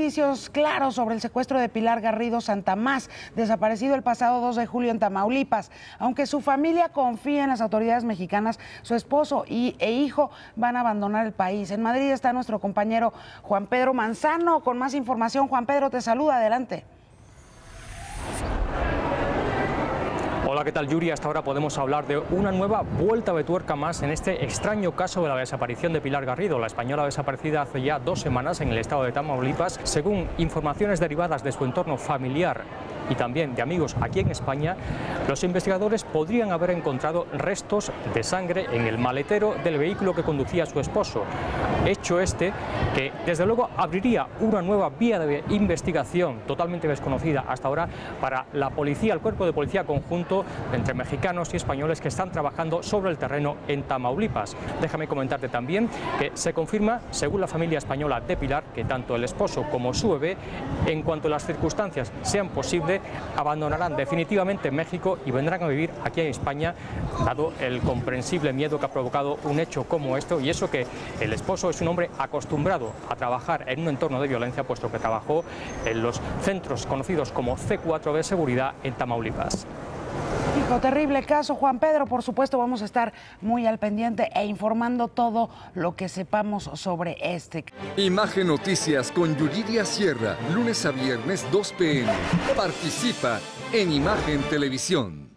indicios claros sobre el secuestro de Pilar Garrido Santamás, desaparecido el pasado 2 de julio en Tamaulipas. Aunque su familia confía en las autoridades mexicanas, su esposo y, e hijo van a abandonar el país. En Madrid está nuestro compañero Juan Pedro Manzano con más información. Juan Pedro te saluda, adelante. Hola, ¿qué tal Yuri? Hasta ahora podemos hablar de una nueva vuelta de tuerca más en este extraño caso de la desaparición de Pilar Garrido, la española desaparecida hace ya dos semanas en el estado de Tamaulipas. Según informaciones derivadas de su entorno familiar y también de amigos aquí en España, los investigadores podrían haber encontrado restos de sangre en el maletero del vehículo que conducía su esposo. Hecho este que desde luego abriría una nueva vía de investigación totalmente desconocida hasta ahora para la policía, el cuerpo de policía conjunto entre mexicanos y españoles que están trabajando sobre el terreno en Tamaulipas. Déjame comentarte también que se confirma, según la familia española de Pilar, que tanto el esposo como su bebé, en cuanto las circunstancias sean posibles, abandonarán definitivamente México y vendrán a vivir aquí en España, dado el comprensible miedo que ha provocado un hecho como esto y eso que el esposo es un hombre acostumbrado a trabajar en un entorno de violencia, puesto que trabajó en los centros conocidos como C4 de seguridad en Tamaulipas. Terrible caso, Juan Pedro. Por supuesto, vamos a estar muy al pendiente e informando todo lo que sepamos sobre este. Imagen Noticias con Yuridia Sierra, lunes a viernes 2 pm. Participa en Imagen Televisión.